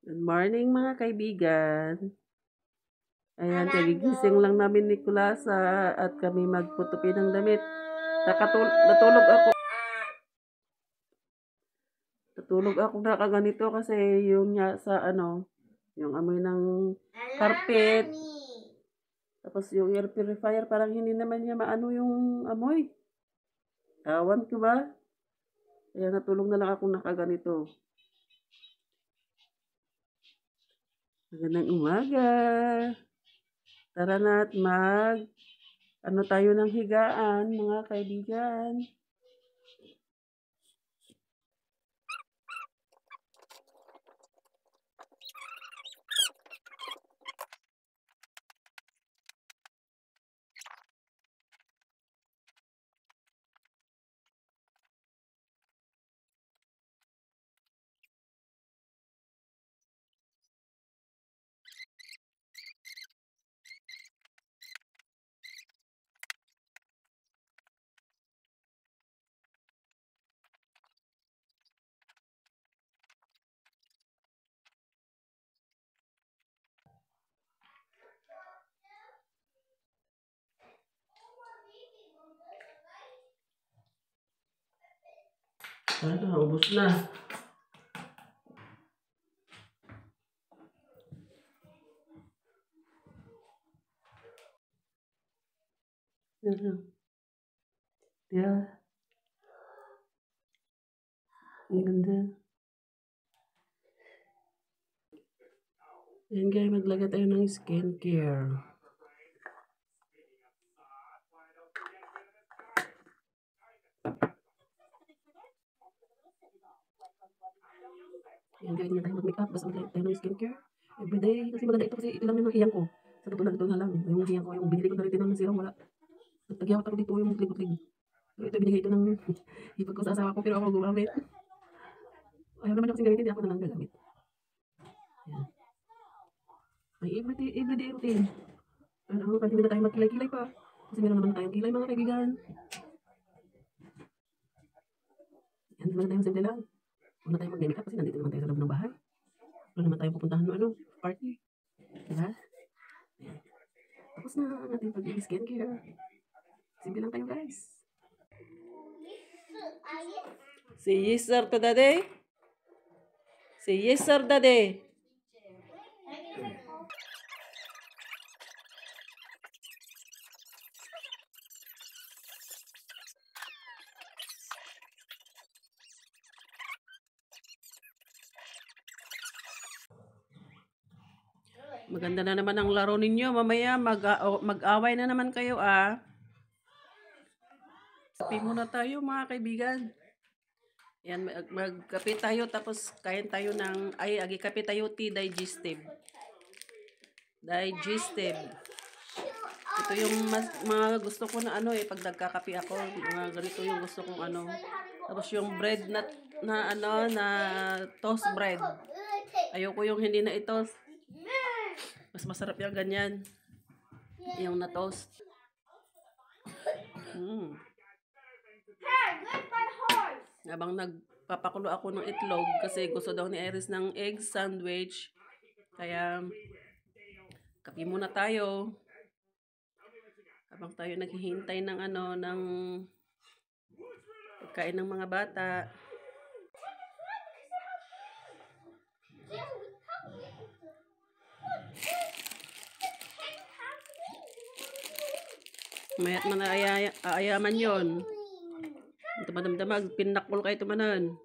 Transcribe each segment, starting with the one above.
Good morning mga kaibigan. Ayan, kagigising lang namin ni Kulasa at kami magputupi ng damit. Nakatul- natulog ako. Natulog ako na kaganito kasi yung niya sa ano, yung amoy ng carpet. Tapos yung air purifier parang hindi naman niya maano yung amoy. Awan ko ba? Kaya natulog na lang ako nakaganito. Magandang umaga. Tara na at mag ano tayo ng higaan, mga kaibigan. Ano, ubos na. Ano? Yeah. Ang ganda. Ayan guys, maglagay tayo ng skincare. Ayan hindi na tayo mag-makeup. Basta maglagay tayo ng skincare. Everyday. Kasi maganda ito kasi ito lang yung hiyang ko. Sa totoo lang, ito na lang. Yung hiyang ko, yung binili ko na rin ng serum, wala. Nagyawat ako dito yung likot-likot. So, ito binigay ito ng ipag ko sa asawa ko, pero ako gumamit. Ayaw naman ako kasing gamitin, ako na lang gagamit. Ayan. May everyday, everyday routine. Ano, kahit hindi na tayo magkilay-kilay pa. Kasi meron naman tayong kilay mga kaibigan. Yan, naman tayong simple lang. Huwag na tayo mag-makeup kasi nandito naman tayo sa loob ng bahay. Wala naman tayo pupuntahan ng ano, party. Diba? Tapos na ang ating pag-skincare. Simple lang tayo guys. Say yes sir to daddy. Say yes sir daddy. Maganda na naman ang laro ninyo. Mamaya mag, mag-away na naman kayo ah. Kape muna tayo mga kaibigan. Yan, mag, magkape tayo tapos kain tayo ng, ay, agi kape tayo tea digestive. Digestive. Ito yung mas, mga gusto ko na ano eh, pag nagkakape ako, mga ganito yung gusto kong ano. Tapos yung bread na, na ano, na toast bread. Ayoko yung hindi na i-toast. Mas masarap yung ganyan. Yung na toast. Mm. Habang nagpapakulo ako ng itlog kasi gusto daw ni Iris ng egg sandwich. Kaya kape muna tayo. Habang tayo naghihintay ng ano ng pagkain ng mga bata. Mayat man ayaya, aayaman yon. Ito madamdamag, pinakul kayo tumanan.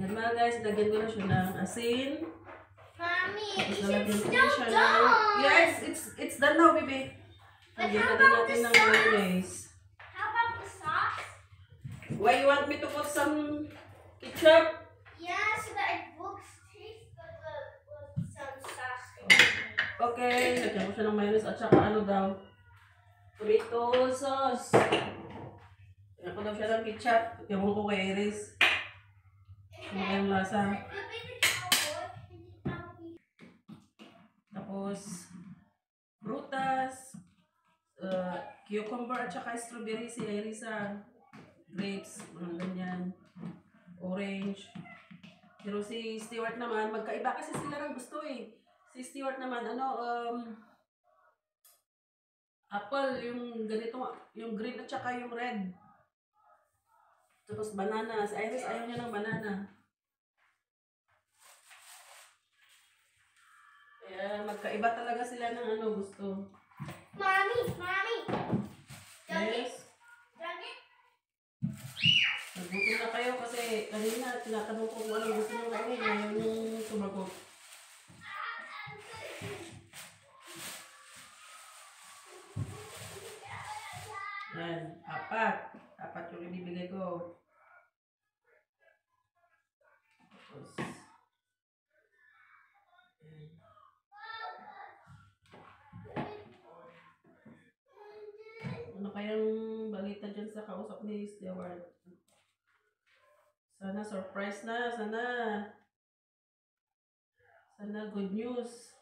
Yan mga guys, lagyan ko na siya ng asin. Mommy, Tapos is lalagyan it ko still done? Yes, it's it's done now, baby. Lagyan natin natin ng mayonnaise. How about the sauce? Why you want me to put some ketchup? Yeah, so that it looks tasty with, the, with some sauce. Okay, lagyan ko siya ng mayonnaise at saka ano daw, tomato sauce. Lagyan ko daw siya ng ketchup. Ewan ko kay Iris. Ano kayong lasa? Tapos, prutas, uh, cucumber at saka strawberry si Irisa. Grapes, mga ganyan. orange. Pero si Stewart naman, magkaiba kasi sila ng gusto eh. Si Stewart naman, ano, um, apple, yung ganito, yung green at saka yung red. Tapos banana. Si Iris ayaw niya ng banana. Kaya magkaiba talaga sila ng ano gusto. Mommy. Johnny, Yes. Nagutom na kayo kasi kanina tinatanong ko kung anong gusto Yan. Apat. Apat yung ibibigay ko. Tapos. Yan. Ano kayang balita dyan sa kausap ni Stewart? Sana surprise na. Sana. Sana good news.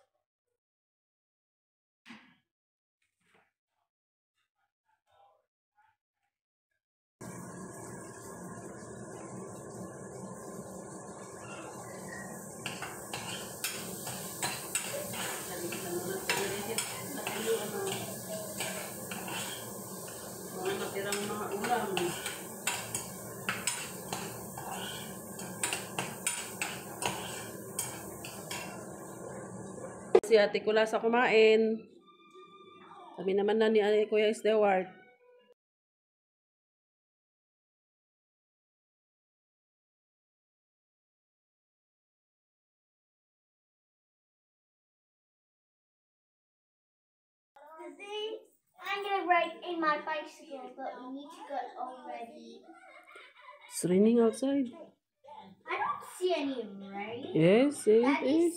Si Ate Kula sa kumain. Naman na ni eh, Kuya Stewart. Today, I'm gonna ride in my bicycle, but we need to get already. It's raining outside. I don't see any rain. Yes, it Daddy is.